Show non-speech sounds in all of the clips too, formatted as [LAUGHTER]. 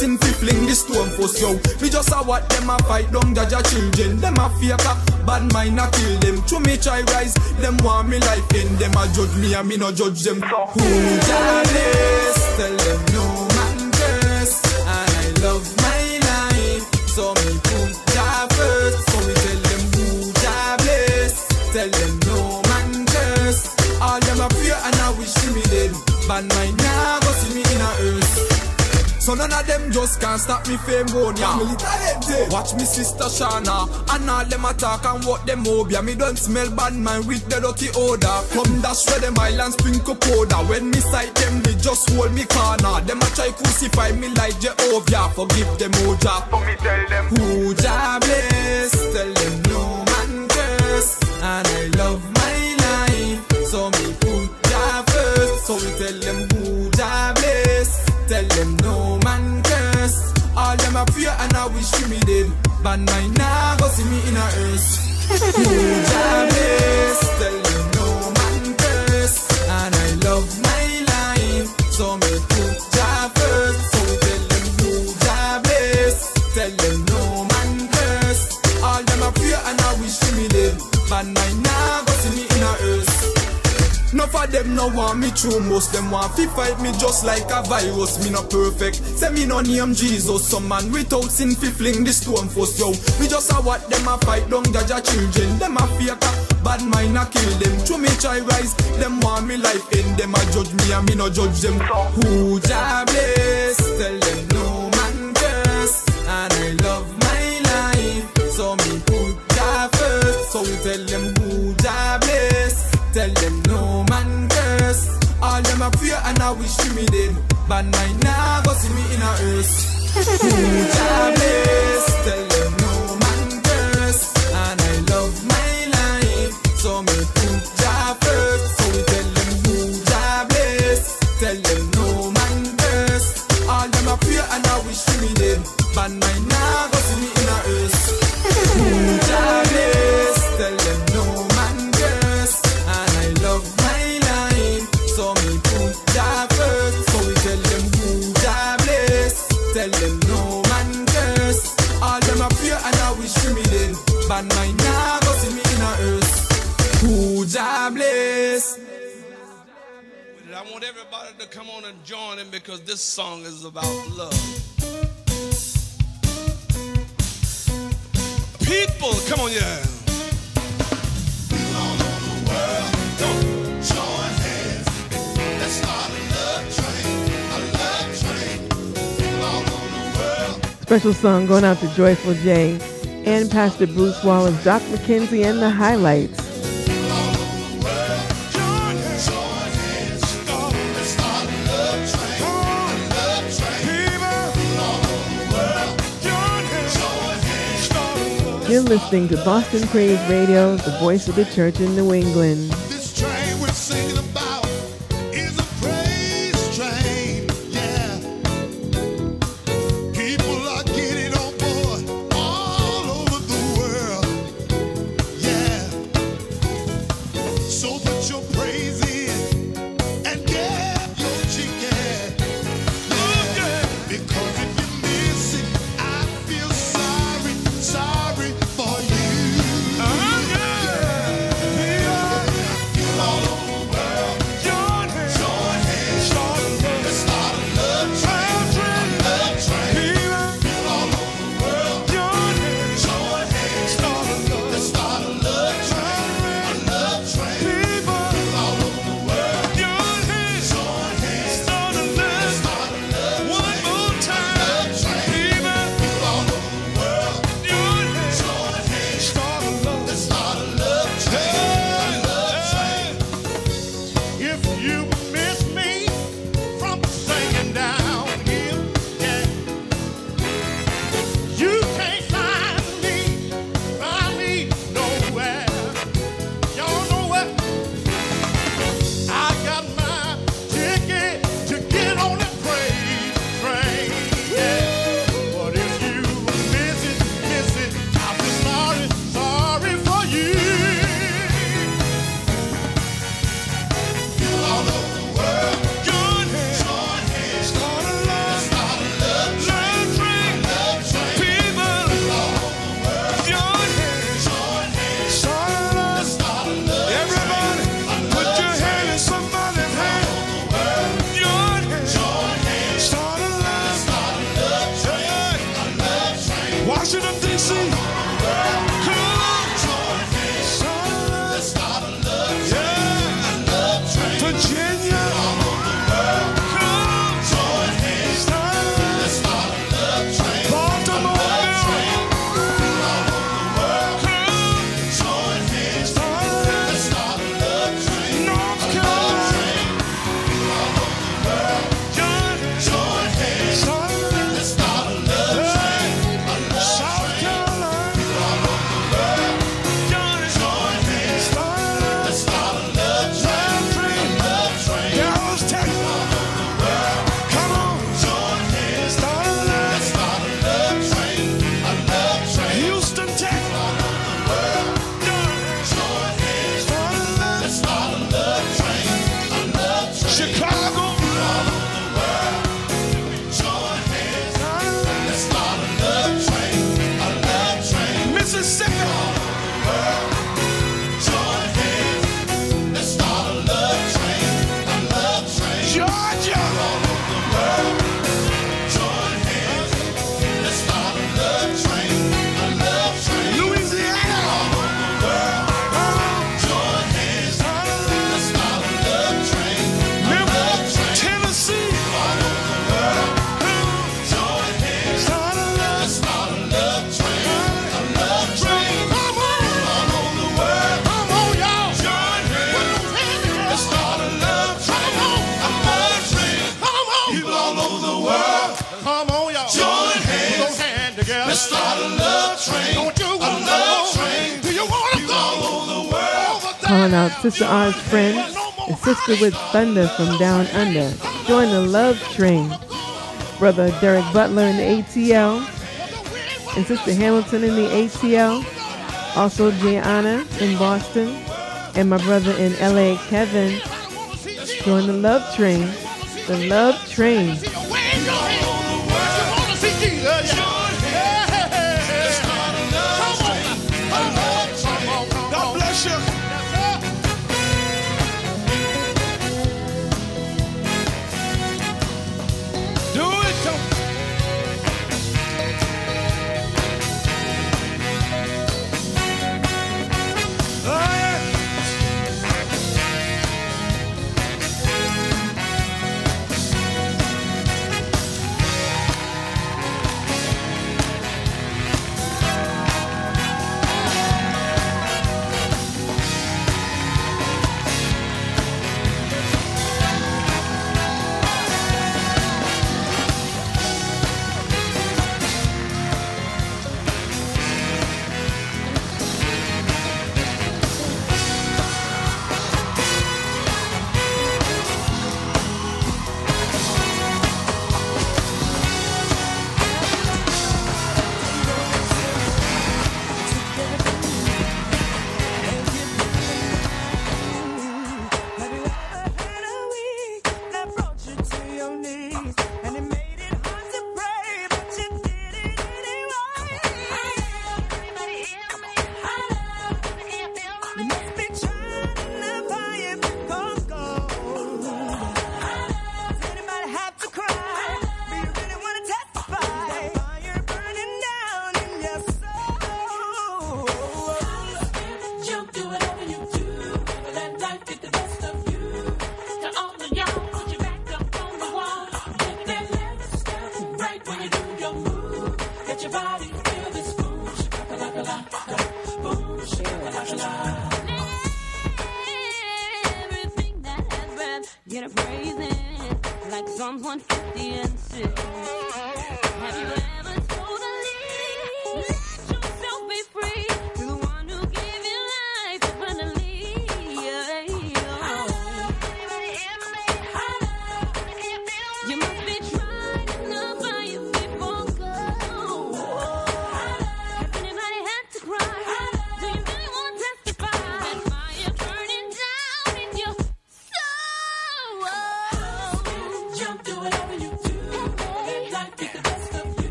sin fi fling the stone for yo. Me just a what them a fight down jaja children. Them a fake a bad mind a kill them. To me try rise, them want me life in. Them a judge me and me no judge them. so, Who jealous? Tell them no none of them just can't stop me fame going yeah. Watch me sister Shana And all them attack and what them Yeah. Me don't smell bad man with the dirty odor. Come dash where them islands sprinkle powder. When me sight them they just hold me corner. Them a try crucify me like Jehovah. Forgive them oh, Oja For me tell them. Who Jah bless? Tell them no man curse. And I love my life. So me put Jah first. So we tell them who Jah bless. Tell them no a fear and I wish you me dead But my nah go see me in a earth [LAUGHS] Jah Tell them them no want me true, most them want fi fight me just like a virus. Me not perfect, say me no name Jesus. Some man without sin fi fling the stone first yo. Me just a what them a fight down jaja children. Them a fake a bad mind a kill them. To me try rise, them want me life end. Them a judge me and me no judge them. Who Jah bless? Tell them no man curse. And I love my life, so me put Jah first. So we tell them Them a fear and I wish me dead. But my go see me in a earth. Tell them no man curse. And I love my life, so me put. So we tell them. Tell them no man. All them a fear and I wish to me dead. But my to come on and join in because this song is about love. People, come on, yeah. Special song going out to Joyful J and Pastor Bruce Wallace, Doc McKenzie, and the Hi-Lites. You're listening to Boston Praise Radio, the voice of the church in New England. This train we're singing With Thunder from Down Under. Join the love train. Brother Derek Butler in the ATL and Sister Hamilton in the ATL. Also Gianna in Boston and my brother in LA, Kevin. Join the love train. The love train.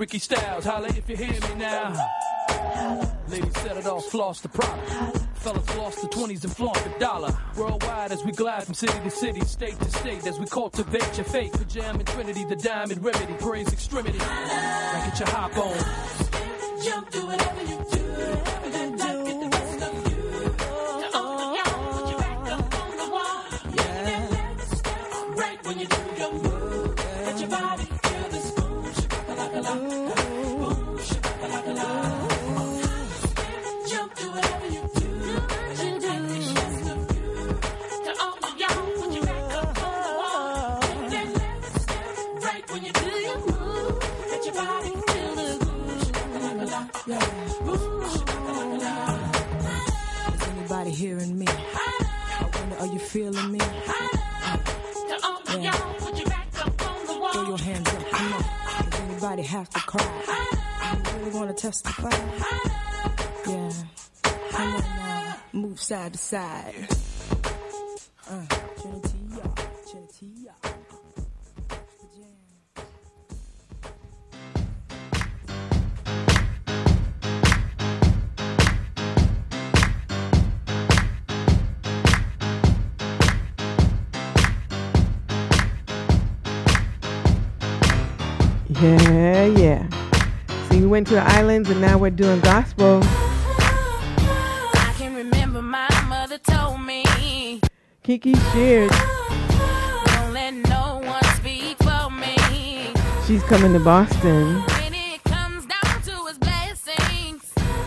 Ricky Styles, holla if you hear me now. Ladies set it off, floss the product. Fellas lost the 20s and flaunt the dollar. Worldwide as we glide from city to city, state to state, as we cultivate your fate. Pajama Jam and Trinity, the diamond remedy, praise extremity. Now get your hop on. Yeah, move side to side. Yeah. went to the islands and now we're doing gospel. I can remember my mother told me. Kiki Sheard. Don't let no one speak for me. She's coming to Boston.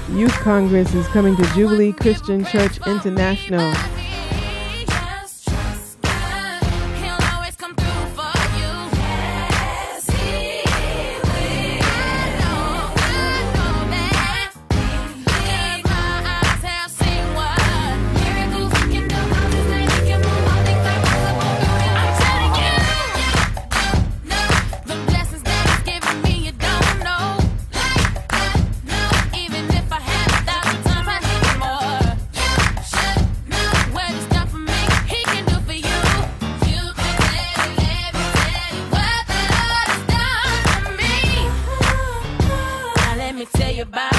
To Youth Congress is coming to Jubilee Christian Church International. your body.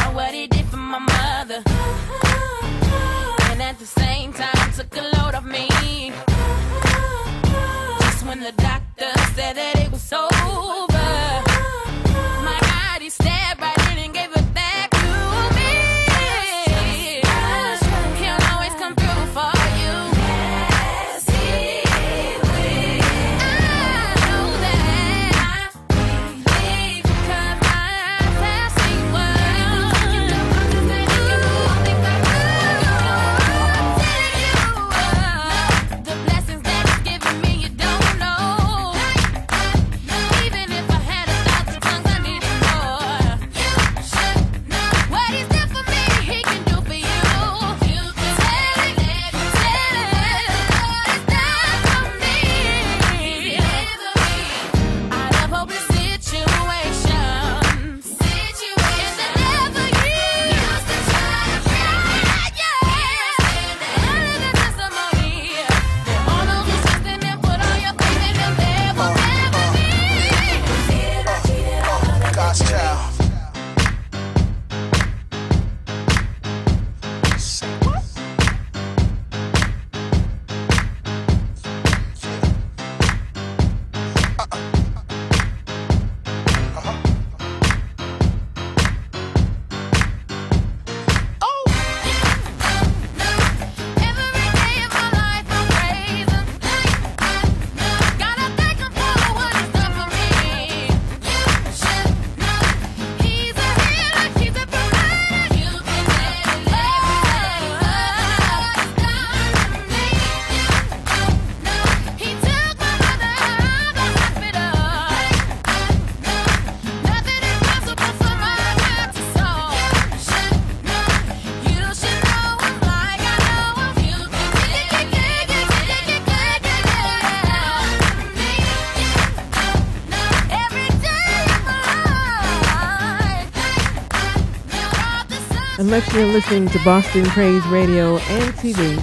Unless you're listening to Boston Praise Radio and TV.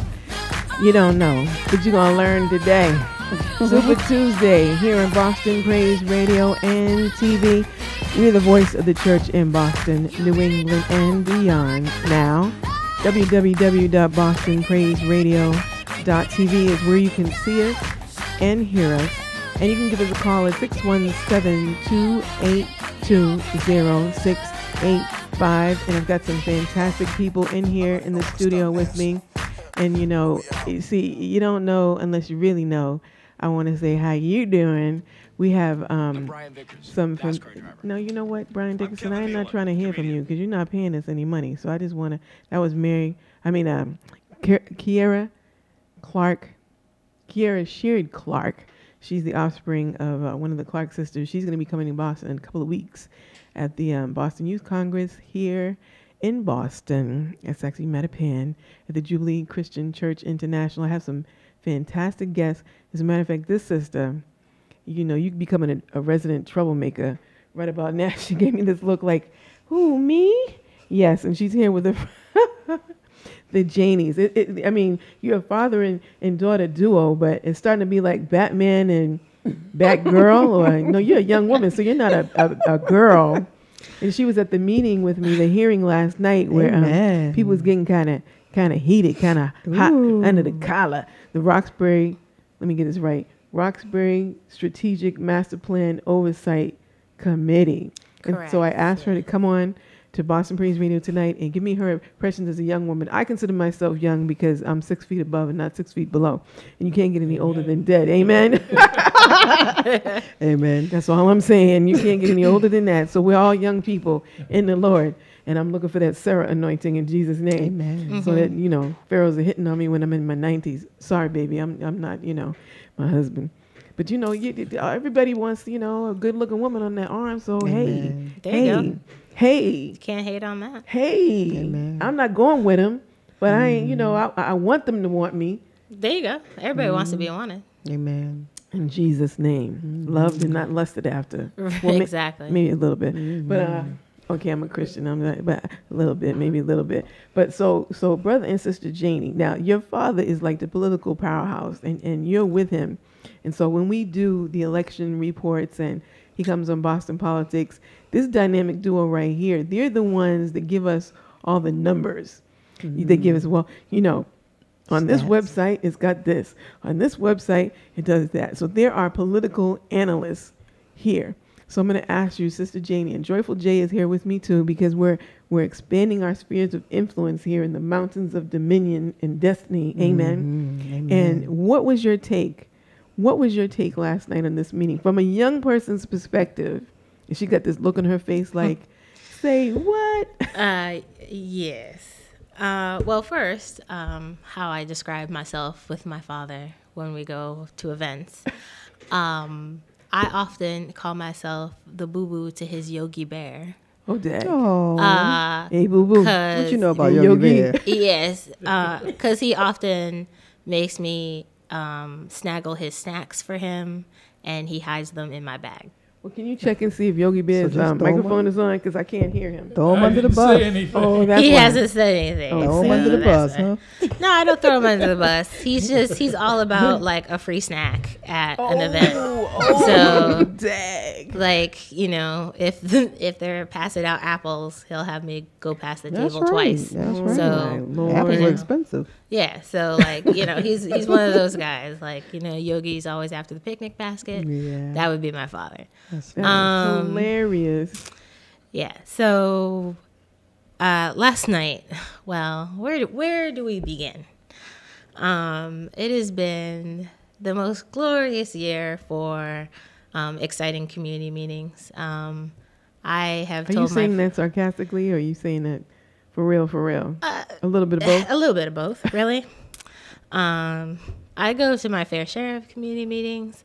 You don't know, but you're going to learn today. [LAUGHS] Super Tuesday here in Boston Praise Radio and TV. We're the voice of the church in Boston, New England, and beyond. Now, www.bostonpraiseradio.tv is where you can see us and hear us. And you can give us a call at 617 282 617-282-0685. And I've got some fantastic people in here in the studio with me. And you know, you see, you don't know unless you really know. I want to say how you doing. We have um, some from. No, you know what, Brian Dickinson. I am not trying to hear from you because you're not paying us any money. So I just want to. That was Mary. I mean, um, Kierra Clark. Kierra Sheard Clark. She's the offspring of uh, one of the Clark sisters. She's going to be coming to Boston in a couple of weeks at the um, Boston Youth Congress here in Boston. It's actually Mattapan at the Jubilee Christian Church International. I have some fantastic guests. As a matter of fact, this sister, you know, you becoming a, a resident troublemaker right about now. [LAUGHS] She gave me this look like, who, me? Yes, and she's here with the [LAUGHS] the Janies. It, it, I mean, you're a father and, and daughter duo, but it's starting to be like Batman and Batgirl. or no, you're a young woman, so you're not a, a, a girl. And she was at the meeting with me, the hearing last night, where um, people was getting kind of kind of heated, kind of hot under the collar. The Roxbury, let me get this right, Roxbury Strategic Master Plan Oversight Committee. And so I asked her to come on to Boston Praise Radio tonight and give me her impressions as a young woman. I consider myself young because I'm six feet above and not six feet below. And you can't get any older than dead. Amen. [LAUGHS] Amen. That's all I'm saying. You can't get any older than that. So we're all young people in the Lord. And I'm looking for that Sarah anointing in Jesus' name. Amen. So mm-hmm. that, you know, pharaohs are hitting on me when I'm in my 90s. Sorry, baby. I'm, I'm not, you know, my husband. But, you know, you, everybody wants, you know, a good looking woman on that arm. So, Amen. hey, There you hey, go. Hey, You Can't hate on that. hey. Amen. I'm not going with them, but I ain't, you know, mm-hmm. I, I want them to want me. There you go. Everybody wants to be mm-hmm. wanted. Amen. In Jesus' name. Mm-hmm. Loved and not lusted after. [LAUGHS] ma- Exactly. Maybe a little bit. But uh okay, I'm a Christian. I'm not but a little bit, maybe a little bit. But so so brother and sister Janie. Now your father is like the political powerhouse and, and you're with him. And so when we do the election reports and he comes on Boston politics, this dynamic duo right here, they're the ones that give us all the numbers. They give us well, you know, on this website, it's got this. On this website, it does that. So there are political analysts here. So I'm going to ask you, Sister Janie, and Joyful J is here with me too, because we're we're expanding our spheres of influence here in the mountains of dominion and destiny. Amen. Mhm. Amen. And what was your take? What was your take last night on this meeting from a young person's perspective? And she got this look on her face like, say what? [LAUGHS] Uh, yes. Uh, well, first, um, how I describe myself with my father when we go to events. Um, I often call myself the boo boo to his Yogi Bear. Oh, dad. Oh. Uh, hey, boo boo. what you know about Hey, Yogi, Yogi. Bear? [LAUGHS] yes, because he often makes me um, snaggle his snacks for him, and he hides them in my bag. Well, can you check and see if Yogi Bear's just um, microphone is on? Because I can't hear him. Throw him I under the bus. Oh, that's he why. hasn't said anything. Oh, Throw him so under the bus, huh? [LAUGHS] No, I don't throw him under the bus. He's just he's all about like a free snack at an event. Oh, So dang. like you know if the, if they're passing out apples, he'll have me go past the That's table right. twice. That's right. So Lord. Apples you are expensive. yeah, so like you know he's he's one of those guys. Like you know Yogi's always after the picnic basket. Yeah. That would be my father. That's Um, hilarious. Yeah. So uh, last night, well, where do, where do we begin? Um, it has been the most glorious year for um, exciting community meetings. Um, I have Are you saying that sarcastically or are you saying that for real, for real? a little bit of both? [LAUGHS] a little bit of both, really. um, I go to my fair share of community meetings.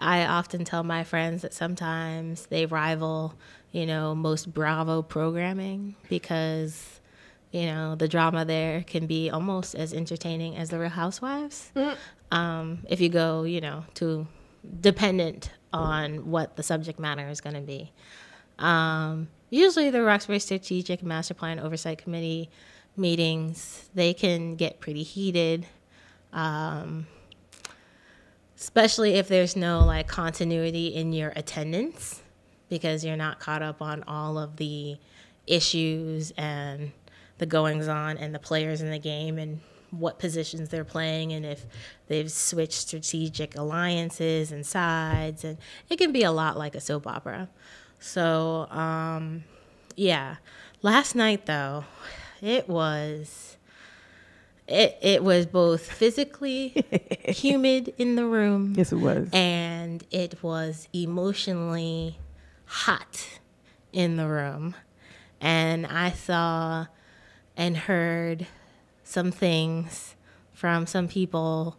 I often tell my friends that sometimes they rival, you know, most Bravo programming because, you know, the drama there can be almost as entertaining as the Real Housewives. Um, if you go, you know, to dependent on what the subject matter is going to be. Um, usually, the Roxbury Strategic Master Plan Oversight Committee meetings they can get pretty heated, um, especially if there's no like continuity in your attendance. because you're not caught up on all of the issues and the goings on and the players in the game and what positions they're playing and if they've switched strategic alliances and sides and it can be a lot like a soap opera. So, um yeah. Last night though, it was it it was both physically [LAUGHS] humid in the room. Yes, it was. And it was emotionally hot in the room. And I saw and heard some things from some people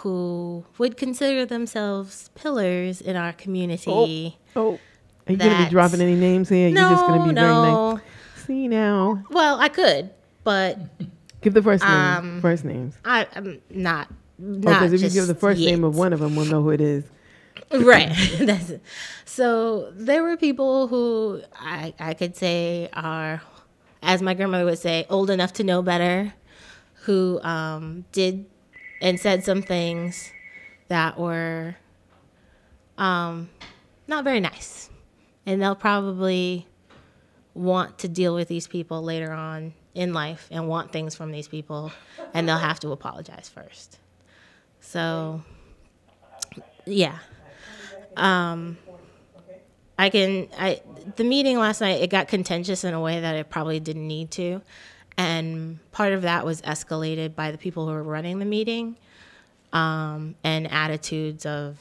who would consider themselves pillars in our community. Oh, oh. are you gonna be dropping any names here? You're just gonna No, be very no. nice. See now, Well, I could, but give the first name. Um, first names. I, I'm not. Not Because if you give the first yet. name of one of them, we'll know who it is. right [LAUGHS] [LAUGHS] that's it. so there were people who I, I could say are as my grandmother would say old enough to know better who um, did and said some things that were um, not very nice and they'll probably want to deal with these people later on in life and want things from these people and they'll have to apologize first so yeah um, I can. I the meeting last night it got contentious in a way that it probably didn't need to, and part of that was escalated by the people who were running the meeting, um, and attitudes of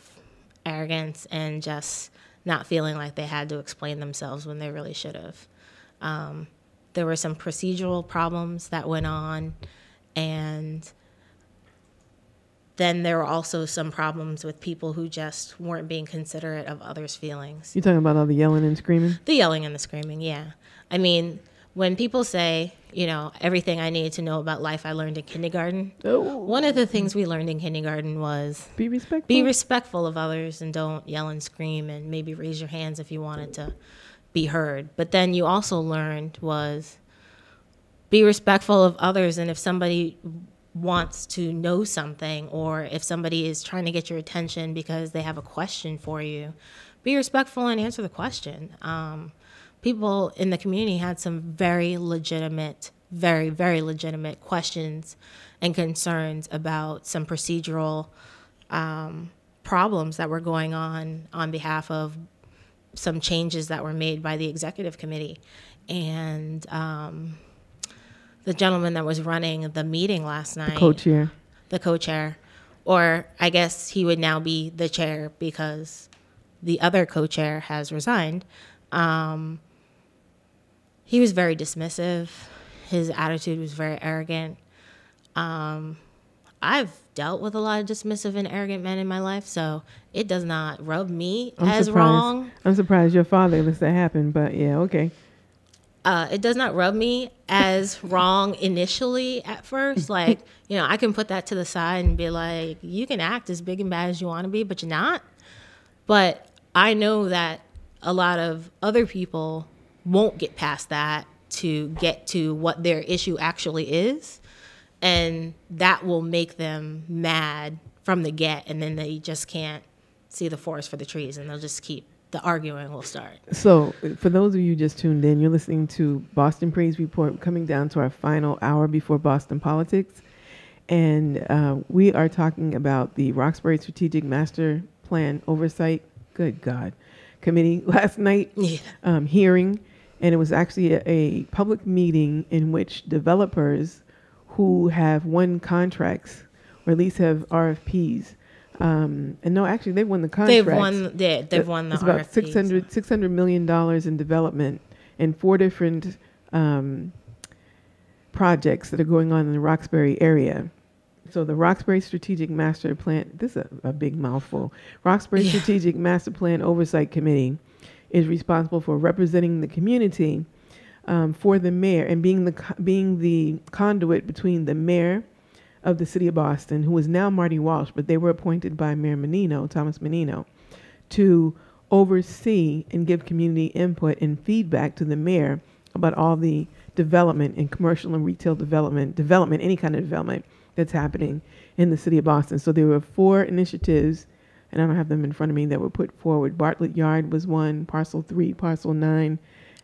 arrogance and just not feeling like they had to explain themselves when they really should have. Um, there were some procedural problems that went on, and then there were also some problems with people who just weren't being considerate of others' feelings. You talking about all the yelling and screaming? The yelling and the screaming, yeah. I mean, when people say, you know, everything I needed to know about life I learned in kindergarten, oh. one of the things we learned in kindergarten was Be respectful. be respectful of others and don't yell and scream and maybe raise your hands if you wanted to be heard. But then you also learned was be respectful of others and if somebody wants to know something or if somebody is trying to get your attention because they have a question for you, be respectful and answer the question. Um, people in the community had some very legitimate, very, very legitimate questions and concerns about some procedural um, problems that were going on on behalf of some changes that were made by the executive committee. And um, the gentleman that was running the meeting last night, the co-chair. the co-chair, or I guess he would now be the chair because the other co-chair has resigned. Um, he was very dismissive. His attitude was very arrogant. Um, I've dealt with a lot of dismissive and arrogant men in my life, so it does not rub me I'm as surprised. wrong. I'm surprised your father lets that happen, but yeah, okay. uh, it does not rub me as wrong initially at first. [LAUGHS] Like, you know, I can put that to the side and be like, you can act as big and bad as you want to be, but you're not. But I know that a lot of other people won't get past that to get to what their issue actually is. And that will make them mad from the get. And then they just can't see the forest for the trees and they'll just keep the arguing will start. So, for those of you just tuned in, you're listening to Boston Praise Report, coming down to our final hour before Boston politics, and uh, we are talking about the Roxbury Strategic Master Plan Oversight. Good God, committee [LAUGHS] last night Yeah. um, hearing, and it was actually a, a public meeting in which developers who have won contracts, or at least have RFPs. Um, and no, actually, they've won the contracts. They've won. Yeah, they've won the It's about RFPs. 600, 600 million dollars in development in four different um, projects that are going on in the Roxbury area. So the Roxbury Strategic Master Plan, this is a, a big mouthful. Roxbury Yeah. Strategic Master Plan Oversight Committee is responsible for representing the community um, for the mayor and being the being the conduit between the mayor of the city of Boston, who is now Marty Walsh, but they were appointed by Mayor Menino, Thomas Menino, to oversee and give community input and feedback to the mayor about all the development and commercial and retail development, development, any kind of development that's happening in the city of Boston. So there were four initiatives and I don't have them in front of me that were put forward. Bartlett Yard was one, parcel three, parcel nine,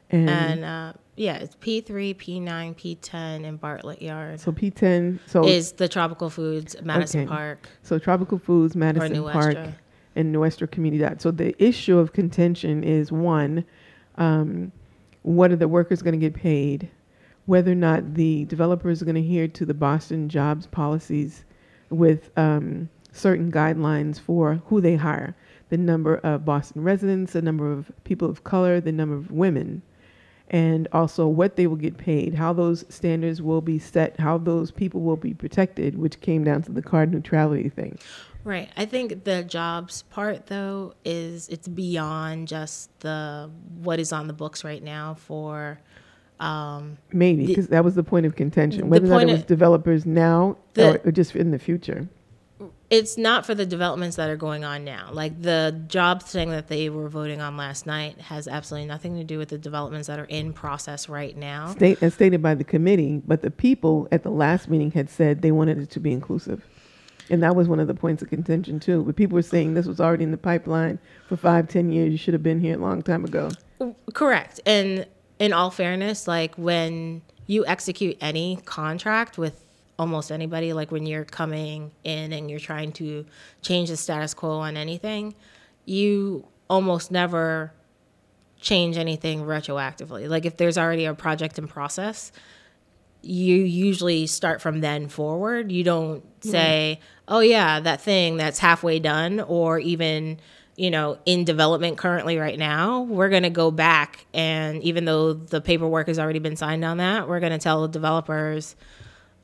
and, And uh, yeah, it's P3, P9, P10, and Bartlett Yard. so P10. So is the Tropical Foods Madison Okay. Park. So Tropical Foods, Madison Park, Westra. and Nuestra Comunidad. So the issue of contention is one, um, what are the workers going to get paid? Whether or not the developers are going to adhere to the Boston jobs policies with um, certain guidelines for who they hire, the number of Boston residents, the number of people of color, the number of women and also what they will get paid, how those standards will be set, how those people will be protected, which came down to the card neutrality thing. Right. I think the jobs part though is it's beyond just the what is on the books right now for um Maybe because that was the point of contention, whether or not it was developers now The- or, or just in the future. It's not for the developments that are going on now. Like the job thing that they were voting on last night has absolutely nothing to do with the developments that are in process right now. State as stated by the committee, but the people at the last meeting had said they wanted it to be inclusive. And that was one of the points of contention too. But people were saying this was already in the pipeline for five, ten years. You should have been here a long time ago. Correct. And in all fairness, like when you execute any contract with almost anybody, like when you're coming in and you're trying to change the status quo on anything, you almost never change anything retroactively. Like if there's already a project in process, you usually start from then forward. You don't say, "Oh yeah, that thing that's halfway done," or even you know in development currently right now. We're gonna go back and even though the paperwork has already been signed on that, we're gonna tell the developers,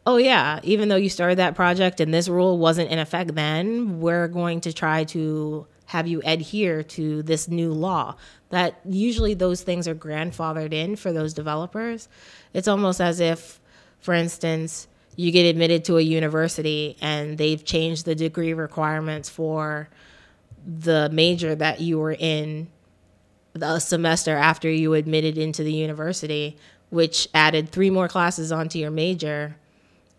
"Oh yeah, even though you started that project and this rule wasn't in effect then, we're going to try to." have you adhere to this new law that usually those things are grandfathered in for those developers it's almost as if for instance you get admitted to a university and they've changed the degree requirements for the major that you were in the semester after you admitted into the university which added three more classes onto your major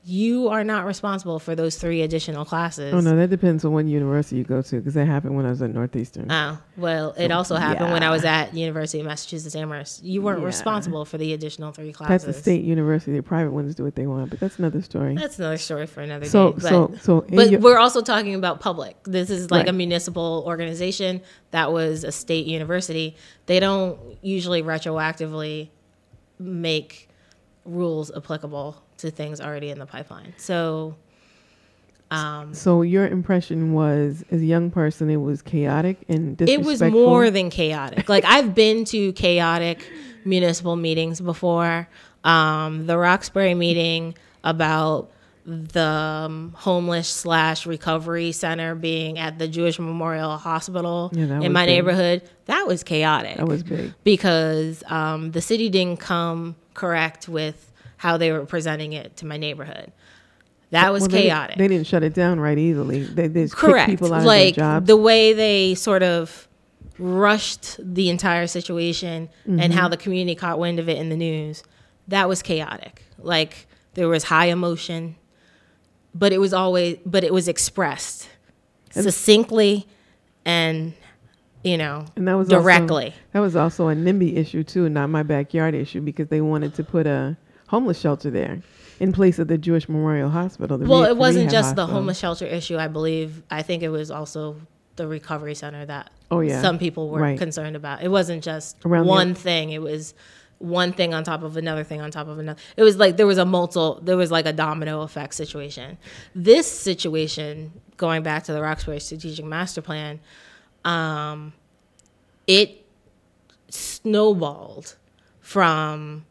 you are not responsible for those three additional classes Oh no, that depends on what university you go to because that happened when I was at Northeastern. Oh, well, it also happened when I was at University of Massachusetts Amherst. You weren't Yeah. responsible for the additional three classes. That's a state university. The private ones do what they want, but that's another story. That's another story for another So- day. But, so- so but your- we're also talking about public. This is like a municipal organization that was a state university. They don't usually retroactively make rules applicable to things already in the pipeline. So, um, So your impression was, as a young person, it was chaotic and it was more than chaotic. like I've been to chaotic municipal meetings before. Um, the Roxbury meeting about the um, homeless slash recovery center being at the Jewish Memorial Hospital Yeah, in my big. neighborhood. That was chaotic. That was big. because um, the city didn't come correct with how they were presenting it to my neighborhood. That was Well, they chaotic. They didn't shut it down right easily. They, they Correct. people out like of their jobs. the way they sort of rushed the entire situation and Mhm. how the community caught wind of it in the news, that was chaotic. Like there was high emotion, but it was always but it was expressed And- succinctly and you know and that was directly. Also, that was also a NIMBY issue too, not my backyard issue, because they wanted to put a homeless shelter there in place of the Jewish Memorial Hospital. the well, re- it wasn't just the homeless shelter issue. I believe. I think it was also the recovery center that Oh, yeah. some people were Right. concerned about. It wasn't just Around the- one thing. It was one thing on top of another thing on top of another. It was like there was a multiple. There was like a domino effect situation. This situation, going back to the Roxbury Strategic Master Plan, um, it snowballed from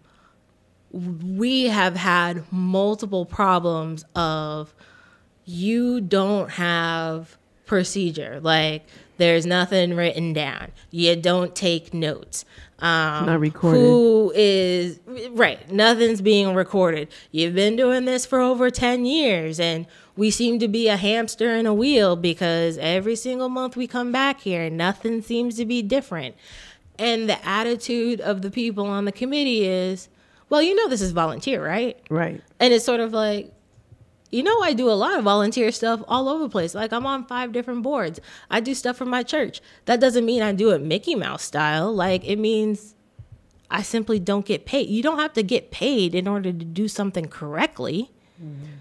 we have had multiple problems of you don't have procedure. Like there's nothing written down. You don't take notes. Um, Not recorded. who is right nothing's being recorded. You've been doing this for over 10 years and we seem to be a hamster in a wheel because every single month we come back here and nothing seems to be different. And the attitude of the people on the committee is well you know this is volunteer right Right. and it's sort of like you know, I do a lot of volunteer stuff all over the place. Like I'm on five different boards. I do stuff for my church. That doesn't mean I do it Mickey Mouse style. Like it means I simply don't get paid. You don't have to get paid in order to do something correctly.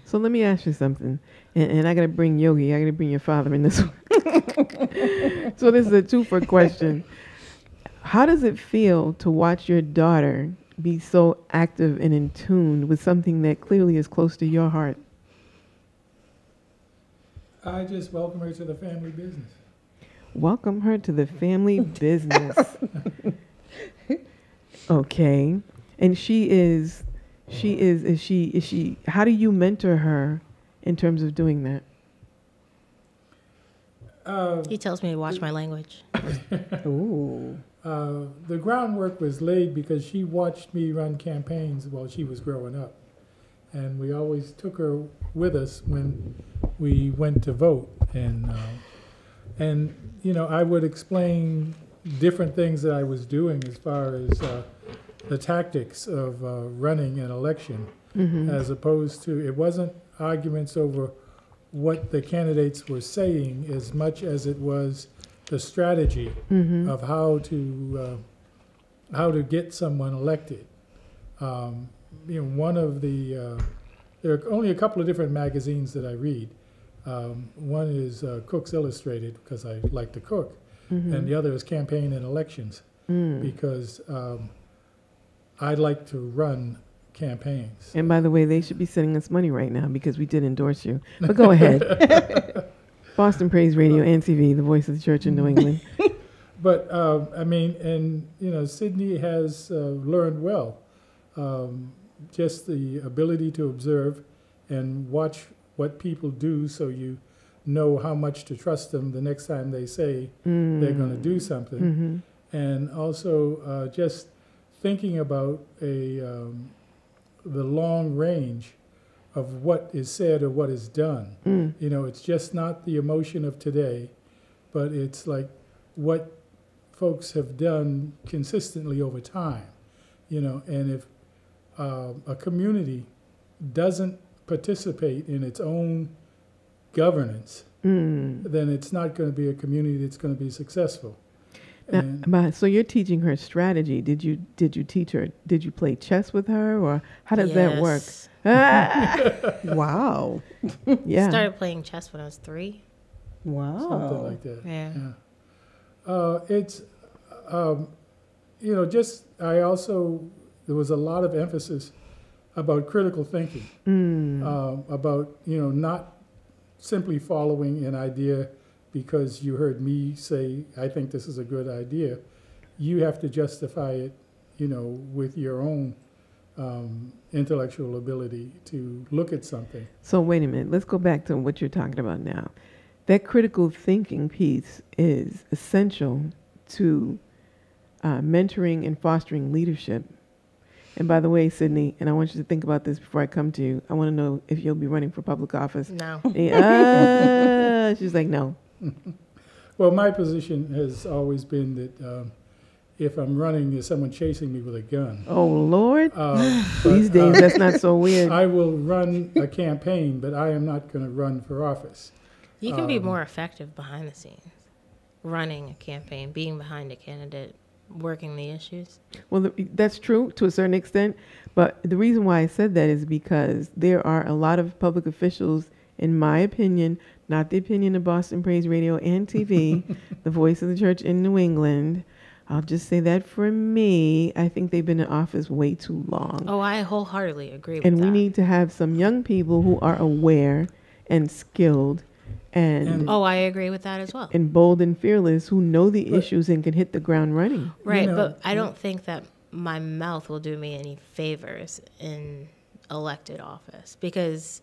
So let me ask you something, and, and I gotta bring Yogi. I gotta bring your father in this [LAUGHS] one. so this is a two for question. How does it feel to watch your daughter be so active and in tune with something that clearly is close to your heart? I just welcome her to the family business. Welcome her to the family [LAUGHS] business. okay, and she is, she is, is she, is she? How do you mentor her in terms of doing that? Uh, He tells me to watch my language. [LAUGHS] Ooh. Uh, the groundwork was laid because she watched me run campaigns while she was growing up. And we always took her with us when we went to vote. And, uh, and you know, I would explain different things that I was doing as far as uh, the tactics of uh, running an election, Mhm. as opposed to, it wasn't arguments over what the candidates were saying as much as it was the strategy Mhm. of how to uh, how to get someone elected. Um, you know, one of the uh, there are only a couple of different magazines that I read. Um, one is uh, Cook's Illustrated because I like to cook, Mhm. and the other is Campaign and Elections Mm. because um, I like to run campaigns. And by the way, they should be sending us money right now because we did endorse you. But go ahead. [LAUGHS] Boston Praise Radio and TV, the voice of the church in New England. [LAUGHS] But um, I mean, and you know, Sydney has uh, learned well. Um, just the ability to observe and watch what people do, so you know how much to trust them the next time they say they're going to do something. Mhm. And also uh, just thinking about a um, the long range of what is said or what is done. Mm. You know, it's just not the emotion of today, but it's like what folks have done consistently over time. You know, and if um, a community doesn't participate in its own governance, Mm. then it's not going to be a community that's going to be successful. Now, And- but- so you're teaching her strategy. Did you did you teach her? Did you play chess with her, or how does that work? [LAUGHS] [LAUGHS] Wow. yeah. Started playing chess when I was three. Wow. something like that. Yeah. Uh, it's, um, you know, just I also there was a lot of emphasis about critical thinking, Mm. um, about you know not simply following an idea because you heard me say I think this is a good idea. You have to justify it, you know, with your own um, intellectual ability to look at something. So wait a minute. Let's go back to what you're talking about now. That critical thinking piece is essential to uh, mentoring and fostering leadership. And by the way, Sydney, and I want you to think about this before I come to you. I want to know if you'll be running for public office. No. Yeah, she's like, no. Well, my position has always been that um, if I'm running, there's someone chasing me with a gun. Oh Lord. Uh, [LAUGHS] These but, days, that's not so weird. I will run a campaign, but I am not going to run for office. You can be Um, more effective behind the scenes, running a campaign, being behind a candidate, working the issues. Well, the, that's true to a certain extent, but the reason why I said that is because there are a lot of public officials, in my opinion, not the opinion of Boston Praise Radio and TV, [LAUGHS] the voice of the church in New England. I'll just say that for me, I think they've been in office way too long. Oh, I wholeheartedly agree with and that. we need to have some young people who are aware and skilled and oh, I agree with that as well. and bold and fearless who know the issues and can hit the ground running. Right, know, but I don't think that my mouth will do me any favors in elected office because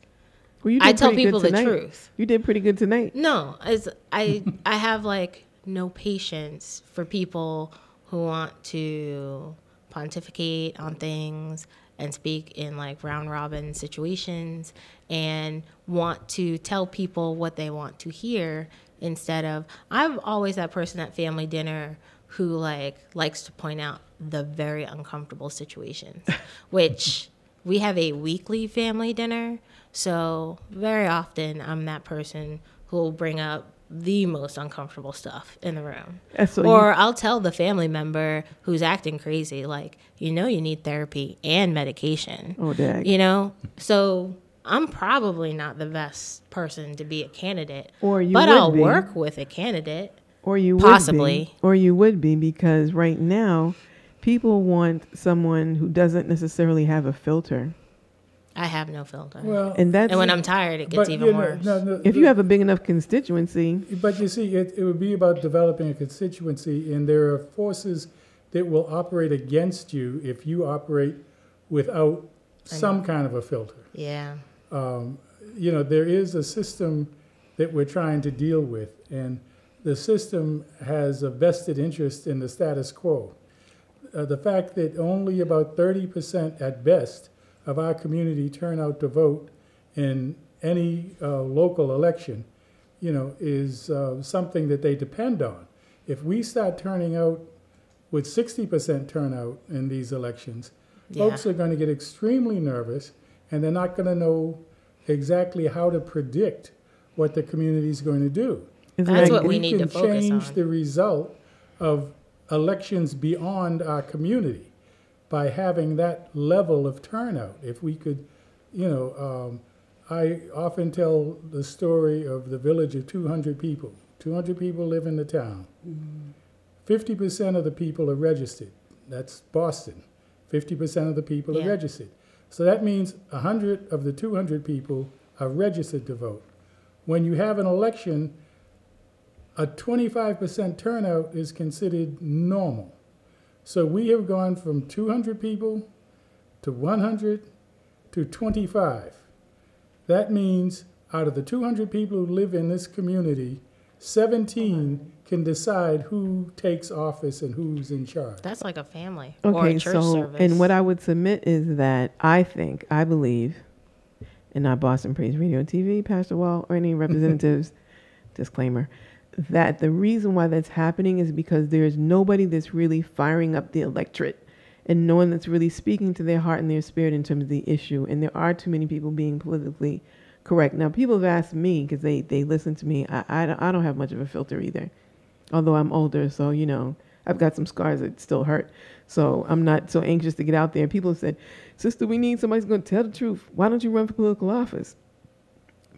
Well, I tell people the truth. You did pretty good tonight. No, it's, I [LAUGHS] I have like no patience for people who want to pontificate on things and speak in like round robin situations and want to tell people what they want to hear instead of I'm always that person at family dinner who like likes to point out the very uncomfortable situations [LAUGHS] which we have a weekly family dinner. So very often I'm that person who will bring up the most uncomfortable stuff in the room. So or you- I'll tell the family member who's acting crazy, like, you know, you need therapy and medication. Oh, dag. You know? So I'm probably not the best person to be a candidate. Or you but I'll be. work with a candidate. Or you would Possibly. be, or you would be because right now, people want someone who doesn't necessarily have a filter. I have no filter. Well, And that's and when I'm tired, it gets but, even you know, worse. no, no, If you have a big enough constituency, But you see, it, it would be about developing a constituency, and there are forces that will operate against you if you operate without some kind of a filter. Yeah. Um, you know, there is a system that we're trying to deal with, and the system has a vested interest in the status quo. Uh, the fact that only about 30% at best of our community turn out to vote in any uh, local election, you know, is uh, something that they depend on. If we start turning out with 60% turnout in these elections, Yeah. folks are going to get extremely nervous and they're not going to know exactly how to predict what the community is going to do. That's that- what we need to can change the result of elections beyond our community by having that level of turnout. If we could, you know, um, I often tell the story of the village of 200 people. 200 people live in the town. 50% of the people are registered. That's Boston. 50% of the people Yeah. are registered. So that means 100 of the 200 people are registered to vote. When you have an election, a 25% turnout is considered normal. So we have gone from 200 people to 100 to 25. That means out of the 200 people who live in this community, 17 can decide who takes office and who's in charge. That's like a family or Okay, a church so service. and what I would submit is that I think, I believe, and not Boston Praise Radio and TV, Pastor Wall, or any [LAUGHS] representatives, disclaimer, that the reason why that's happening is because there's nobody that's really firing up the electorate and no one that's really speaking to their heart and their spirit in terms of the issue. And there are too many people being politically correct. Now, people have asked me because they, they listen to me. I, I, don't- I don't have much of a filter either although I'm older, so you know, I've got some scars that still hurt. So I'm not so anxious to get out there. People have said, "Sister, we need somebody who's going to tell the truth. Why don't you run for political office?"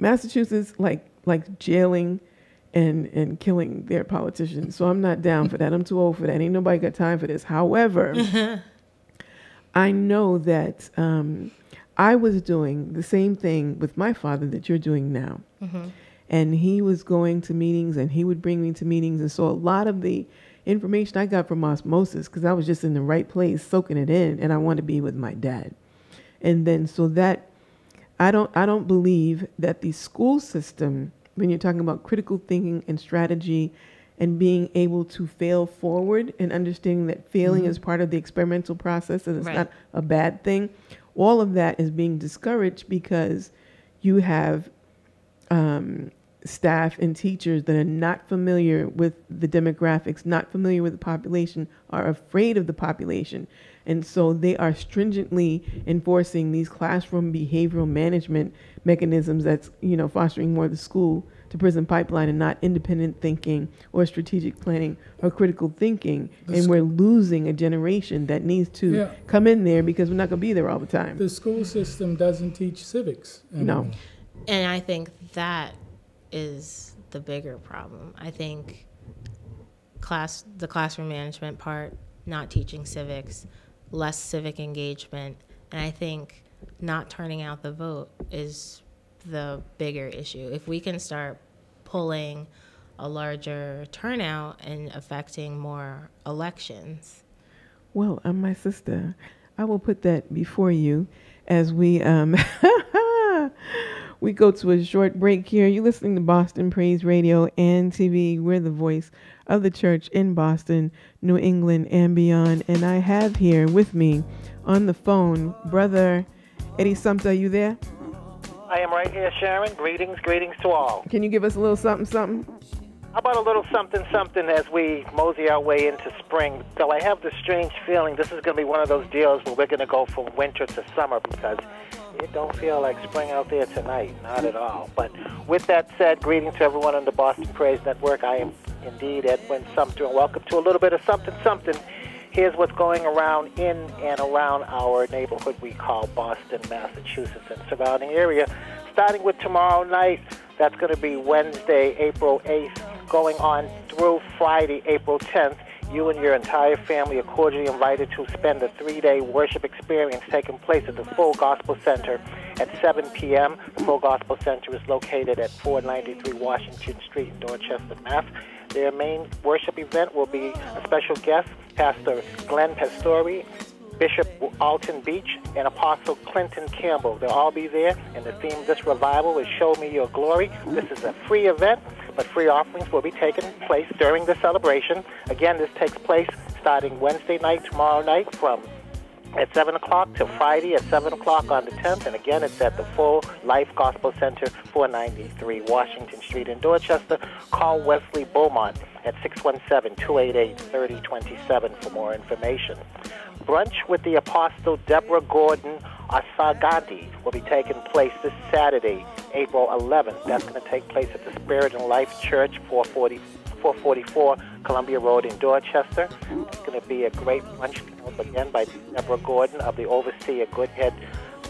Massachusetts, like like jailing and and killing their politicians. So I'm not down for that. I'm too old for that. Ain't nobody got time for this. However, [LAUGHS] I know that um, I was doing the same thing with my father that you're doing now. And he was going to meetings and he would bring me to meetings. And so a lot of the information I got from osmosis, because I was just in the right place soaking it in and I wanted to be with my dad. And then so that I don't I don't believe that the school system, when you're talking about critical thinking and strategy and being able to fail forward and understanding that failing is part of the experimental process and it's Right. not a bad thing, all of that is being discouraged because you have um, staff and teachers that are not familiar with the demographics, not familiar with the population, are afraid of the population. And so they are stringently enforcing these classroom behavioral management mechanisms that's, you know, fostering more the school to prison pipeline and not independent thinking or strategic planning or critical thinking. The and sc- we're losing a generation that needs to Yeah. come in there because we're not going to be there all the time. The school system doesn't teach civics. No. And I think that is the bigger problem. I think class the classroom management part, not teaching civics, less civic engagement, and I think not turning out the vote is the bigger issue. If we can start pulling a larger turnout and affecting more elections. Well, I'm my sister. I will put that before you as we um [LAUGHS] we go to a short break here. You're listening to Boston Praise Radio and TV. We're the voice of the church in Boston, New England, and beyond. And I have here with me on the phone, brother Eddie Sumter. Are you there? I am right here, Sharon. Greetings, greetings to all. Can you give us a little something, something? How about a little something, something as we mosey our way into spring? So I have this strange feeling this is going to be one of those deals where we're going to go from winter to summer because it don't feel like spring out there tonight, not at all. But with that said, greeting to everyone on the Boston Praise Network. I am indeed Edwin Sumter, and welcome to a little bit of something, something. Here's what's going around in and around our neighborhood we call Boston, Massachusetts, and surrounding area. Starting with tomorrow night, that's going to be Wednesday, April 8th, going on through Friday, April 10th. You and your entire family are cordially invited to spend a three-day worship experience taking place at the Full Gospel Center at 7 p.m. The Full Gospel Center is located at 493 Washington Street in Dorchester, Mass. Their main worship event will be a special guest, Pastor Glenn Pastori, Bishop Alton Beach, and Apostle Clinton Campbell. They'll all be there, and the theme of this revival is Show Me Your Glory. This is a free event, but free offerings will be taking place during the celebration. Again, this takes place starting Wednesday night, tomorrow night, from at 7 o'clock to Friday at 7 o'clock on the 10th. And again, it's at the Full Life Gospel Center, 493 Washington Street in Dorchester. Call Wesley Beaumont at 617-288-3027 for more information. Brunch with the Apostle Deborah Gordon Asagandi will be taking place this Saturday, April 11th. That's going to take place at the Spirit and Life Church, 440, 444 Columbia Road in Dorchester. It's going to be a great brunch again by Deborah Gordon of the Overseer Goodhead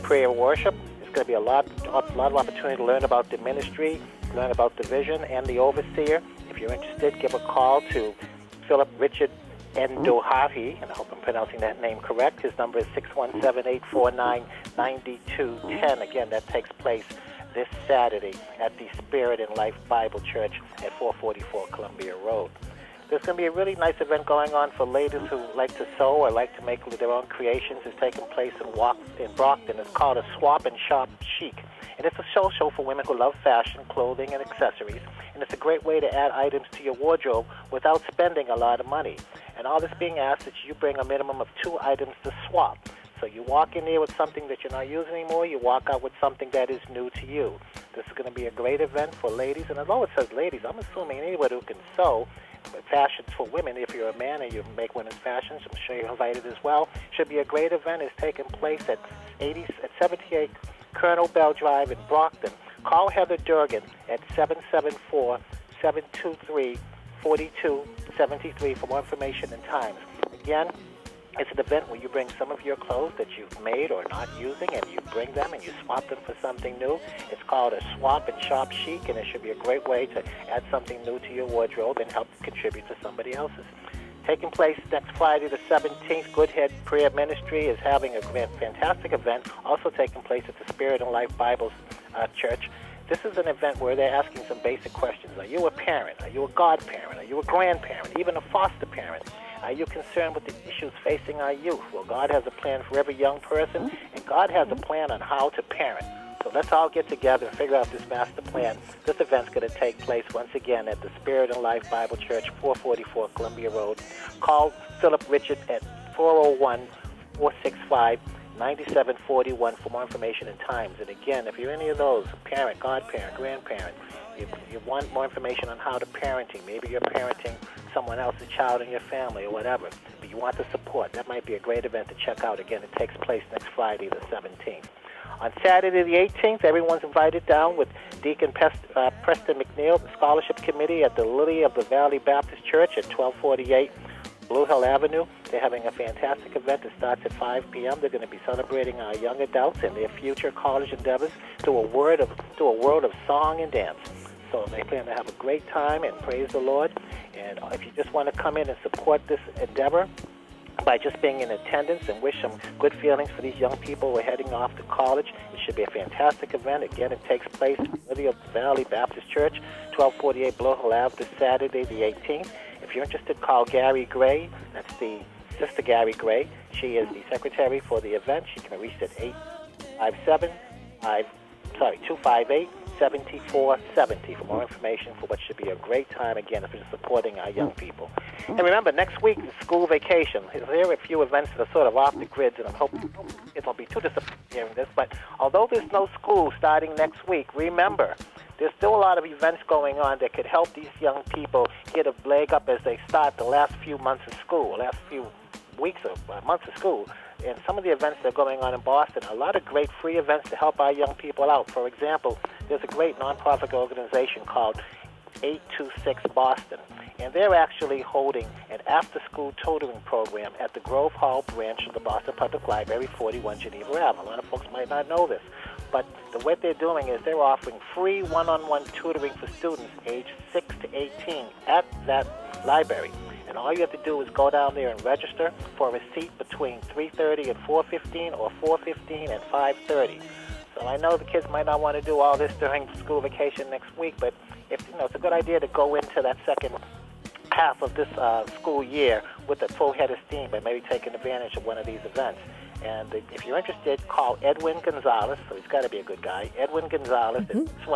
Prayer Worship. It's going to be a lot, a lot of opportunity to learn about the ministry, learn about the vision and the overseer. If you're interested, give a call to Philip Richard Endohahi, mm-hmm. and I hope I'm pronouncing that name correct. His number is 617-849-9210. Again, that takes place this Saturday at the Spirit and Life Bible Church at 444 Columbia Road. There's going to be a really nice event going on for ladies who like to sew or like to make their own creations. It's taking place in, Walk, in Brockton. It's called a Swap and Shop Chic. And it's a show show for women who love fashion, clothing, and accessories. And it's a great way to add items to your wardrobe without spending a lot of money. And all this being asked is you bring a minimum of two items to swap. So you walk in there with something that you're not using anymore, you walk out with something that is new to you. This is going to be a great event for ladies. And although it says ladies, I'm assuming anybody who can sew, fashions for women, if you're a man and you make women's fashions, I'm sure you're invited as well. Should be a great event. It's taking place at 80, at 78 Colonel Bell Drive in Brockton. Call Heather Durgan at 774 723 4273 for more information and times. Again, it's an event where you bring some of your clothes that you've made or not using, and you bring them and you swap them for something new. It's called a swap and shop chic, and it should be a great way to add something new to your wardrobe and help contribute to somebody else's. Taking place next Friday, the 17th, Goodhead Prayer Ministry is having a fantastic event, also taking place at the Spirit and Life Bible uh, Church. This is an event where they're asking some basic questions. Are you a parent? Are you a godparent? Are you a grandparent? Even a foster parent? Are you concerned with the issues facing our youth? Well, God has a plan for every young person, and God has a plan on how to parent. So let's all get together and figure out this master plan. This event's going to take place once again at the Spirit and Life Bible Church, 444 Columbia Road. Call Philip Richard at 401 465 9741 for more information and times. And again, if you're any of those, parent, godparent, grandparent, you, you want more information on how to parenting, maybe you're parenting someone else's child in your family or whatever, but you want the support, that might be a great event to check out. Again, it takes place next Friday, the 17th. On Saturday, the 18th, everyone's invited down with Deacon Pest, uh, Preston McNeil, the Scholarship Committee at the Lily of the Valley Baptist Church at 1248 Blue Hill Avenue. They're having a fantastic event that starts at 5 p.m. They're going to be celebrating our young adults and their future college endeavors through a word of through a world of song and dance. So they plan to have a great time and praise the Lord. And if you just want to come in and support this endeavor by just being in attendance and wish some good feelings for these young people who are heading off to college, it should be a fantastic event. Again, it takes place at the Valley Baptist Church, 1248 Blue Hill Ave, this Saturday, the 18th. You're interested, call Gary Gray. That's the Sister Gary Gray. She is the secretary for the event. She can be reached at 857 5, sorry, 258 7470 for more information for what should be a great time again for supporting our young people. And remember, next week is school vacation. There are a few events that are sort of off the grids, and I'm hoping it won't be too disappointing hearing this. But although there's no school starting next week, remember there's still a lot of events going on that could help these young people get a leg up as they start the last few months of school, last few weeks or uh, months of school. And some of the events that are going on in Boston, a lot of great free events to help our young people out. For example, there's a great nonprofit organization called 826 Boston, and they're actually holding an after-school tutoring program at the Grove Hall branch of the Boston Public Library, 41 Geneva Ave. A lot of folks might not know this, but the what they're doing is they're offering free one-on-one tutoring for students aged 6 to 18 at that library. And all you have to do is go down there and register for a seat between 3:30 and 4:15 or 4:15 and 5:30. So I know the kids might not want to do all this during school vacation next week, but if you know, it's a good idea to go into that second half of this uh, school year with a full head of steam by maybe taking advantage of one of these events. And if you're interested, call Edwin Gonzalez. So he's got to be a good guy. Edwin Gonzalez at mm-hmm.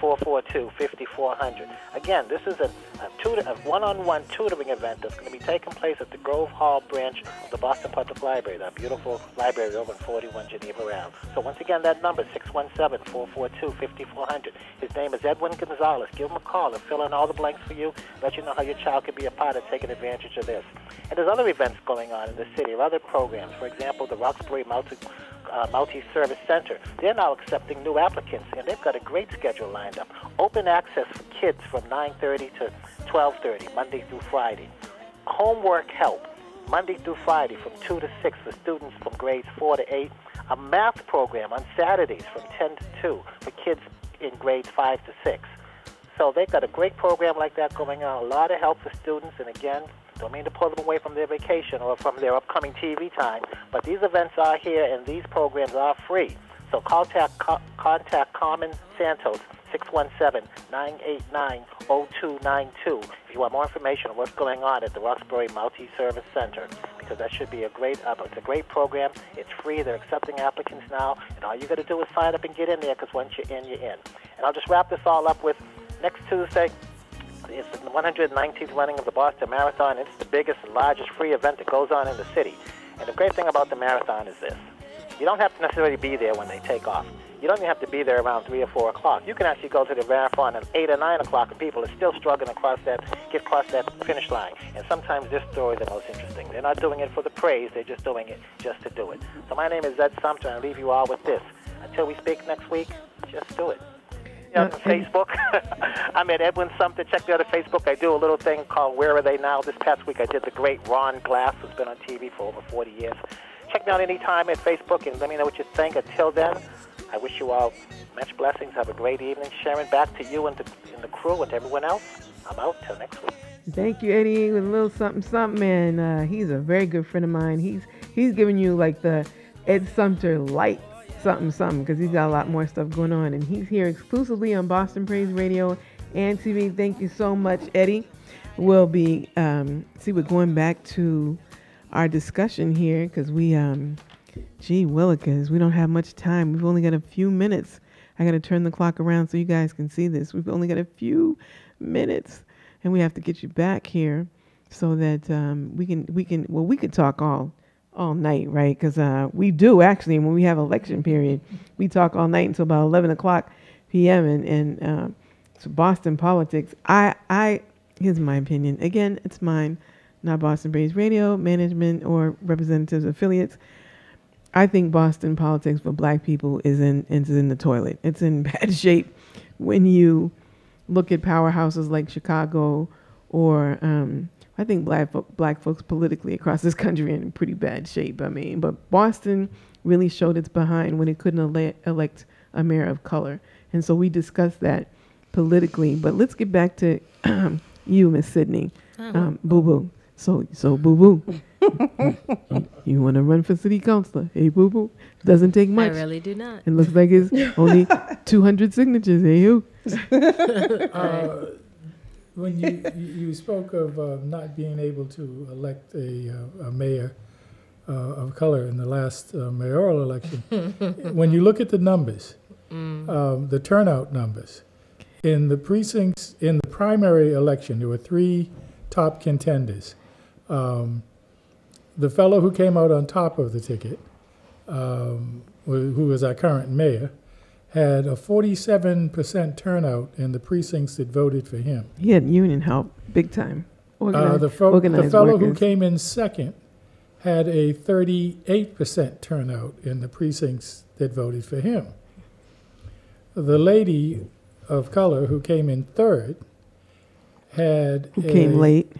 617-442-5400. Again, this is a, a, tutor, a one-on-one tutoring event that's going to be taking place at the Grove Hall branch of the Boston Public Library, that beautiful library over in 41 Geneva Ave. So once again, that number is 617-442-5400. His name is Edwin Gonzalez. Give him a call and fill in all the blanks for you. Let you know how your child can be a part of taking advantage of this. And there's other events going on in the city, or other programs. For example, the Roxbury Multi, uh, Multi-Service Center. They're now accepting new applicants, and they've got a great schedule lined up. Open access for kids from 9:30 to 12:30, Monday through Friday. Homework help, Monday through Friday from 2 to 6 for students from grades 4 to 8. A math program on Saturdays from 10 to 2 for kids in grades 5 to 6. So they've got a great program like that going on. A lot of help for students, and again, don't mean to pull them away from their vacation or from their upcoming TV time, but these events are here and these programs are free. So contact co- contact Carmen Santos 617-989-0292 if you want more information on what's going on at the Roxbury Multi-Service Center because that should be a great uh, it's a great program. It's free. They're accepting applicants now, and all you got to do is sign up and get in there because once you're in, you're in. And I'll just wrap this all up with next Tuesday. It's the 119th running of the Boston Marathon. It's the biggest and largest free event that goes on in the city. And the great thing about the marathon is this. You don't have to necessarily be there when they take off. You don't even have to be there around 3 or 4 o'clock. You can actually go to the marathon at 8 or 9 o'clock and people are still struggling across that, get across that finish line. And sometimes this story is the most interesting. They're not doing it for the praise, they're just doing it just to do it. So my name is Ed Sumter, and I leave you all with this. Until we speak next week, just do it. On Facebook. [LAUGHS] I'm at Edwin Sumter. Check me out at Facebook. I do a little thing called Where Are They Now? This past week I did the great Ron Glass, who's been on TV for over 40 years. Check me out anytime at Facebook and let me know what you think. Until then, I wish you all much blessings. Have a great evening. Sharon, back to you and the, and the crew and everyone else. I'm out. Till next week. Thank you, Eddie, with a little something, something, and uh, he's a very good friend of mine. He's he's giving you like the Ed Sumter light something, something, because he's got a lot more stuff going on, and he's here exclusively on Boston Praise Radio and TV. Thank you so much, Eddie. We'll be um, see we're going back to our discussion here because we um, gee willikers, we don't have much time. We've only got a few minutes. I got to turn the clock around so you guys can see this. We've only got a few minutes and we have to get you back here so that um, we can we can well we could talk all all night right? Because uh, we do actually when we have election period we talk all night until about 11 o'clock p.m and and uh, so boston politics i i here's my opinion. Again it's mine not boston praise radio management or representatives affiliates. I think boston politics for black people is in is in the toilet. It's in [LAUGHS] bad shape when you look at powerhouses like Chicago or um, I think black fo- black folks politically across this country are in pretty bad shape. I mean, but Boston really showed its behind when it couldn't ele- elect a mayor of color, and so we discussed that politically. But let's get back to [CLEARS THROAT] you, Miss Sydney, Oh. um, Boo Boo. So so Boo Boo, [LAUGHS] you, you want to run for city councilor? Hey Boo Boo, doesn't take much. I really do not. It looks like it's [LAUGHS] only 200 signatures. Hey you. [LAUGHS] Uh, when you, you spoke of uh, not being able to elect a, uh, a mayor uh, of color in the last uh, mayoral election, [LAUGHS] when you look at the numbers, Mm. um, the turnout numbers, in the precincts, in the primary election, there were three top contenders. Um, the fellow who came out on top of the ticket, um, who who is our current mayor, had a 47% turnout in the precincts that voted for him. He had union help, big time. Uh, the, fo- the organized fellow who came in second had a 38% turnout in the precincts that voted for him. The lady of color who came in third had Who came a- late.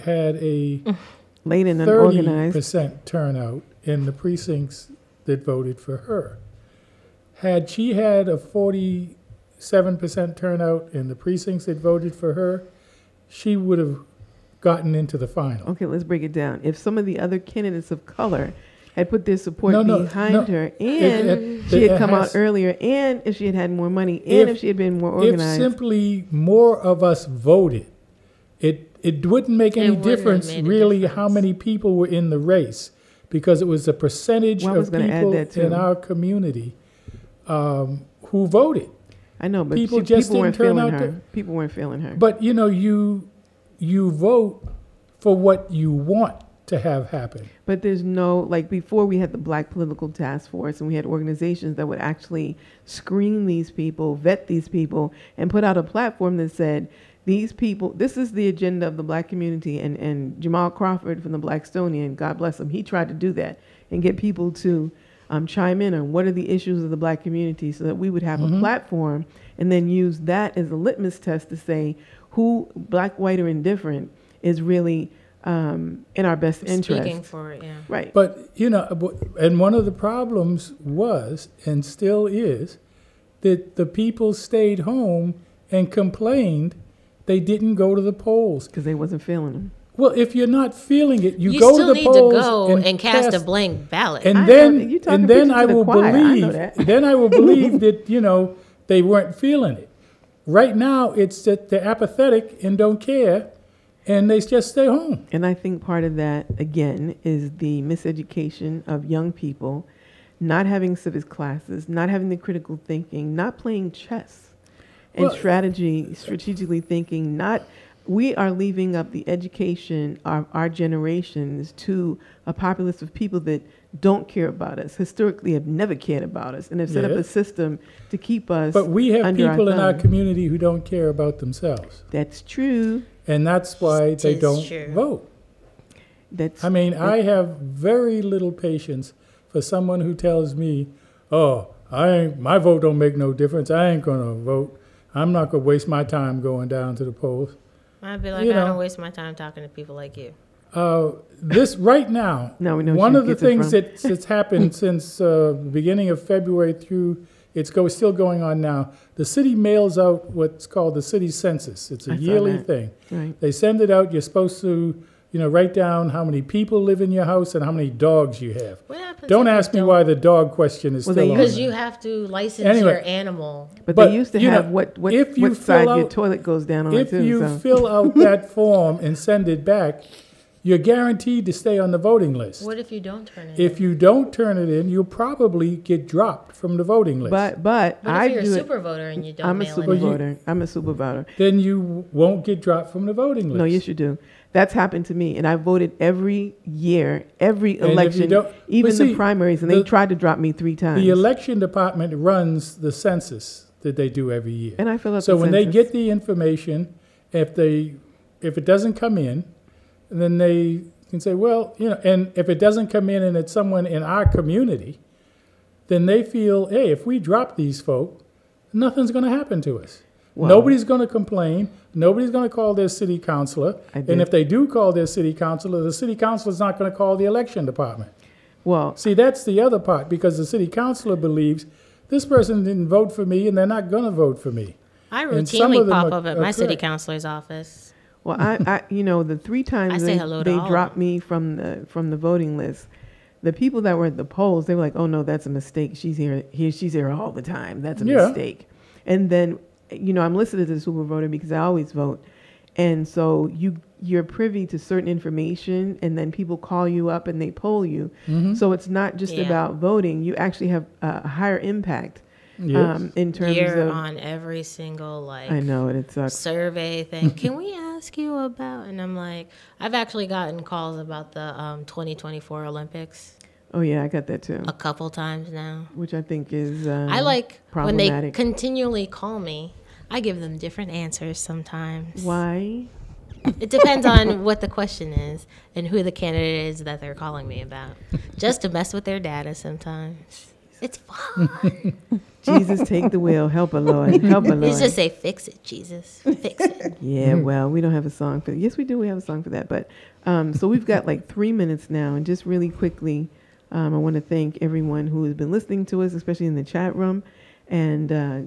had a Late and unorganized. percent turnout in the precincts that voted for her. Had she had a forty-seven percent turnout in the precincts that voted for her, she would have gotten into the final. Okay, let's break it down. If some of the other candidates of color had put their support No, no, behind no. her, and it- she had come has- out earlier, and if she had had more money, and if, she had been more organized, If simply more of us voted, it it wouldn't make It any wouldn't difference made a really how many people were in the race because it was a percentage Well, of people in our community um, who voted. I know, but people she, just people didn't weren't turn out her. to- people weren't feeling her. But you know, you you vote for what you want to have happen. But there's no like before we had the Black Political Task Force and we had organizations that would actually screen these people, vet these people, and put out a platform that said these people. This is the agenda of the Black community. And and Jamarhl Crawford from the Blackstonian, God bless him, he tried to do that and get people to um, chime in on what are the issues of the Black community, so that we would have a Mhm. platform and then use that as a litmus test to say who, Black, white, or indifferent, is really um, in our best interest. Speaking for it, yeah. Right. But you know, and one of the problems was and still is that the people stayed home and complained they didn't go to the polls because they wasn't feeling them. Well, if you're not feeling it, you, You go still to the need to polls go and cast a blank ballot. And I then, you and then I will choir, believe. that. [LAUGHS] then I will believe that you know they weren't feeling it. Right now, it's that they're apathetic and don't care, and they just stay home. And I think part of that, again, is the miseducation of young people, not having civics classes, not having the critical thinking, not playing chess and Well- strategy, strategically thinking, not. We are leaving up the education of our generations to a populace of people that don't care about us, historically have never cared about us, and have set up a system to keep us. But we have under people in our community who don't care about themselves. That's true. And that's why they don't true. vote. That's I mean, that- I have very little patience for someone who tells me, "Oh, I ain't, my vote don't make no difference. I ain't gonna vote. I'm not gonna waste my time going down to the polls." I'd be like, You I know. don't waste my time talking to people like you. Uh, this right now, [LAUGHS] No, we know one of the things from. that's, that's happened [LAUGHS] since uh, the beginning of February through it's go, still going on now. The city mails out what's called the city census. It's a I yearly thing. Right. They send it out. You're supposed to, you know, write down how many people live in your house and how many dogs you have. What happens Don't ask me don't- why the dog question is Well, still on. Because you have to license Anyway. your animal. But, But, they used to you have know, what what, if you what side fill your toilet goes down on if too. you so. fill [LAUGHS] out that form and send it back, you're guaranteed to stay on the voting list. What if you don't turn it? In? If you don't turn it in, you'll probably get dropped from the voting list. But but What if I you're a do it- super voter and you don't I'm a super it in? voter. I'm a super voter. then you won't get dropped from the voting list. No, yes, you do. That's happened to me, and I voted every year, every And if you election, even but the primaries, and they tried to drop me three times. The election department runs the census that they do every year. And I fill out So the when they get the information, if they, if it doesn't come in, then they can say, well, you know, and if it doesn't come in and it's someone in our community, then they feel, hey, if we drop these folk, nothing's going to happen to us. Well- Nobody's going to complain. Nobody's going to call their city councilor. And if they do call their city councilor, the city councilor's not going to call the election department. Well, See, that's the other part because the city councilor believes this person didn't vote for me and they're not going to vote for me. I routinely pop are- up at are my city councilor's office. Well, I, I, you know, the three [LAUGHS] times I say they, hello to they all of dropped me from the from the voting list, the people that were at the polls, they were like, "Oh no, that's a mistake. She's here, here, she's here all the time. That's a Yeah. mistake." And then, you know, I'm listed as a super voter because I always vote, and so you you're privy to certain information, and then people call you up and they poll you. Mhm. So it's not just Yeah. about voting. You actually have a higher impact Yes. um, in terms of You're of. on every single like I know it. It sucks. survey thing. Can we [LAUGHS] ask you about? And I'm like, I've actually gotten calls about the um, 2024 Olympics. Oh yeah, I got that too. a couple times now. Which I think is. Um, I like when they continually call me. I give them different answers sometimes. Why? It depends on [LAUGHS] what the question is and who the candidate is that they're calling me about. Just to mess with their data sometimes. It's fun. [LAUGHS] Jesus, take the wheel. Help a Lord. [LAUGHS] Help a Lord. It's just say, fix it, Jesus. Fix it. Yeah, well, we don't have a song for Yes, we do. We have a song for that. But um, so we've got like three minutes now, and just really quickly, um, I want to thank everyone who has been listening to us, especially in the chat room, and uh,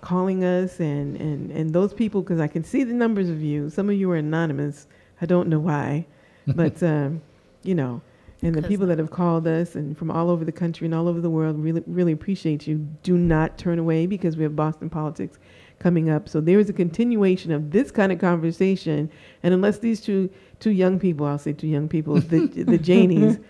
calling us, and and and those people because I can see the numbers of you. Some of you are anonymous. I don't know why, [LAUGHS] but um, you know. And the people that have called us and from all over the country and all over the world really really appreciate you. Do not turn away because we have Boston politics coming up. So there is a continuation of this kind of conversation. And unless these two two young people, I'll say two young people, the the [LAUGHS] Janies,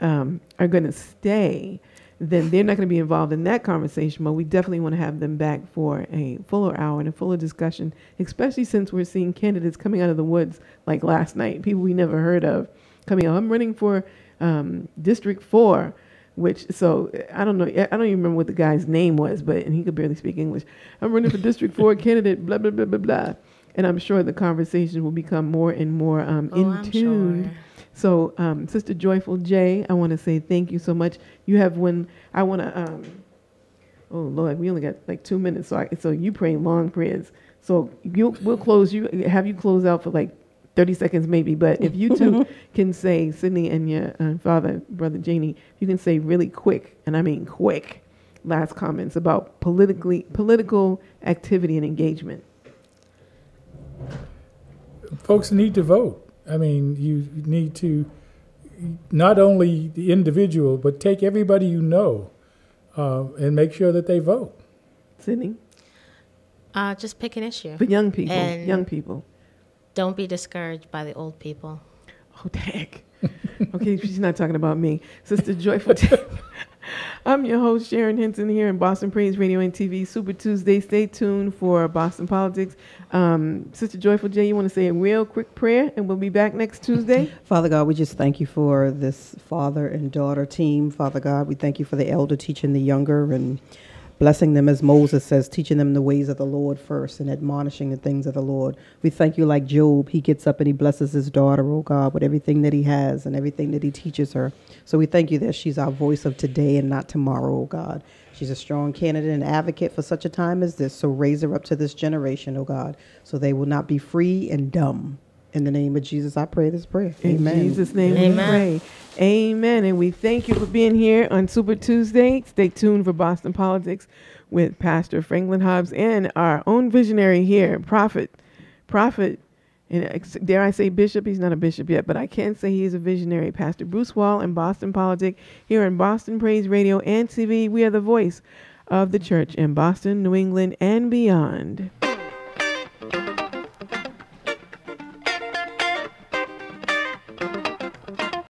um, are going to stay, then they're not going to be involved in that conversation. But we definitely want to have them back for a fuller hour and a fuller discussion, especially since we're seeing candidates coming out of the woods like last night, people we never heard of coming out. I'm running for um, District Four. Which so I don't know I don't even remember what the guy's name was, but and he could barely speak English. I'm running for District Four [LAUGHS] candidate, blah blah blah blah blah, and I'm sure the conversation will become more and more um, Oh, in tune. sure. So, um, Sister Joyful J, I want to say thank you so much. You have one. I want to. Um, oh Lord, we only got like two minutes, so I, so you pray long prayers. So you we'll close you have you close out for like thirty seconds maybe. But if you two [LAUGHS] can say Sydney and your uh, father, brother Janie, you can say really quick, and I mean quick, last comments about politically political activity and engagement. folks need to vote. I mean, you need to not only the individual, but take everybody you know uh, and make sure that they vote. Sydney, Uh, just pick an issue. for young people, And young people. Don't be discouraged by the old people. Oh, [LAUGHS] dang. okay, she's not talking about me. Sister Joyful. [LAUGHS] [LAUGHS] I'm your host, Sharon Hinton, here in Boston Praise Radio and TV Super Tuesday. Stay tuned for Boston Politics. Um, Sister Joyful J, you want to say a real quick prayer, and we'll be back next Tuesday? [LAUGHS] Father God, we just thank you for this father and daughter team. Father God, we thank you for the elder teaching the younger and blessing them as Moses says, teaching them the ways of the Lord first and admonishing the things of the Lord. We thank you like Job. He gets up and he blesses his daughter, oh God, with everything that he has and everything that he teaches her. So we thank you that she's our voice of today and not tomorrow, oh God. She's a strong candidate and advocate for such a time as this. So raise her up to this generation, oh God, so they will not be free and dumb. In the name of Jesus, I pray this prayer. Amen. In Amen. Jesus' name Amen. we pray. Amen. And we thank you for being here on Super Tuesday. Stay tuned for Boston Politics with Pastor Franklin Hobbs and our own visionary here, Prophet. Prophet, and dare I say bishop? He's not a bishop yet, but I can say he is a visionary. Pastor Bruce Wall in Boston Politics here in Boston Praise Radio and TV. We are the voice of the church in Boston, New England, and beyond.